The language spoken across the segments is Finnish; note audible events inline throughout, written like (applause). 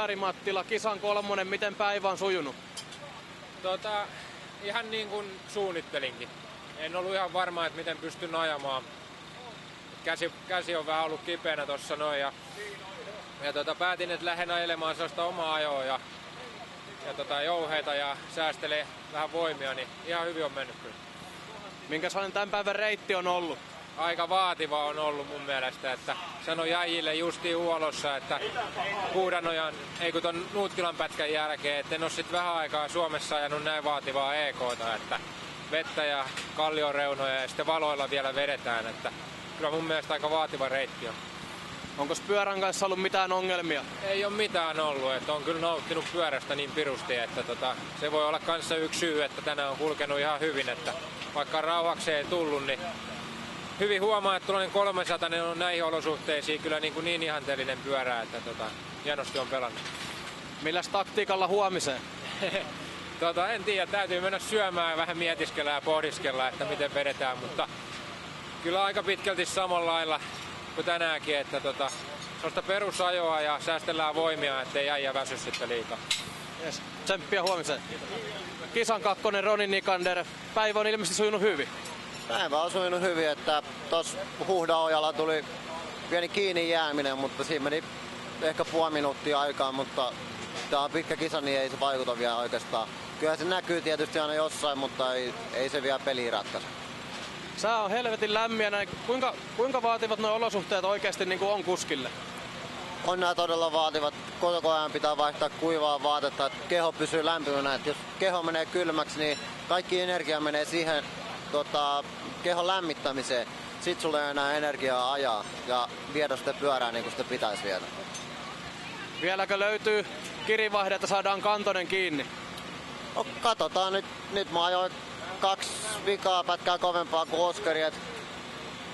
Jari Mattila, kisan kolmonen, miten päivä on sujunut? Tota, ihan niin kuin suunnittelinkin. En ollut ihan varma, että miten pystyn ajamaan. Käsi, käsi on vähän ollut kipeänä tossa noin ja, ja tota, päätin, että lähden ajelemaan sellaista omaa ajoa ja, ja tota, jouheita ja säästelee vähän voimia, niin ihan hyvin on mennyt kyllä. Minkälainen tämän päivän reitti on ollut? Aika vaativa on ollut mun mielestä, että sano jäijille justiin Uolossa, että Kuudanojan, ei kun ton Nuutkilan pätkän jälkeen, että en ole sit vähän aikaa Suomessa ajanut näin vaativaa EKta, että vettä ja kallioreunoja ja sitten valoilla vielä vedetään, että kyllä mun mielestä aika vaativa reitti on. Onko pyörän kanssa ollut mitään ongelmia? Ei ole mitään ollut, että on kyllä nauttinut pyörästä niin pirusti, että tota, se voi olla kanssa yksi syy, että tänään on kulkenut ihan hyvin, että vaikka rauhaksi ei tullut, niin hyvin huomaa, että tuollainen 300 on näihin olosuhteisiin kyllä niin, kuin niin ihanteellinen pyörä, että tota, hienosti on pelannut. Milläs taktiikalla huomiseen? (laughs) tota, en tiedä, täytyy mennä syömään ja vähän mietiskellä ja pohdiskella, että miten vedetään, mutta kyllä aika pitkälti samalla lailla kuin tänäänkin, että tota, sellaista perusajoa ja säästellään voimia, ettei äijä väsy sitten liikaa. Yes. Tsemppiä huomiseen. Kisan kakkonen Roni Nikander. Päivä on ilmeisesti sujunut hyvin. Päivä on sujunut hyvin, että tuossa Huhdaojalla tuli pieni kiinni jääminen, mutta siinä meni ehkä puoli minuuttia aikaa, mutta tämä on pitkä kisa, niin ei se vaikuta vielä oikeastaan. Kyllä se näkyy tietysti aina jossain, mutta ei, ei se vielä peli ratkaise. Sää on helvetin lämmin näin. Kuinka, kuinka vaativat nuo olosuhteet oikeasti niin kuin on kuskille? On nämä todella vaativat. Koko ajan pitää vaihtaa kuivaa vaatetta, että keho pysyy lämpimänä. Että jos keho menee kylmäksi, niin kaikki energia menee siihen tota, kehon lämmittämiseen. Sitten sulla ei enää energiaa ajaa ja viedä sitä pyörää niin kuin sitä pitäisi viedä. Vieläkö löytyy kirivahde, että saadaan kantonen kiinni? No, katsotaan nyt. Nyt mä ajoin kaksi vikaa pätkää kovempaa kuin Oskari. Et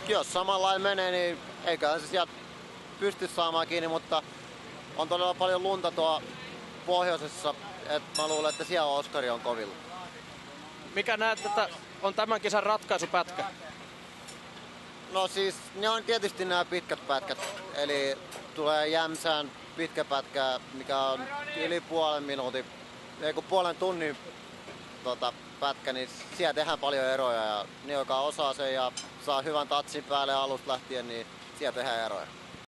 jos samalla menee, niin eiköhän se sieltä pysty saamaan kiinni, mutta on todella paljon lunta tuo pohjoisessa. Et mä luulen, että siellä Oskari on kovilla. Mikä näet, että on tämän kisan ratkaisupätkä? No siis ne on tietysti nämä pitkät pätkät. Eli tulee Jämsään pitkä pätkä, mikä on yli puolen minuutin, ei kun puolen tunnin tota, pätkä, niin siellä tehdään paljon eroja. Ja ne, joka osaa sen ja saa hyvän tatsin päälle alusta lähtien, niin siellä tehdään eroja.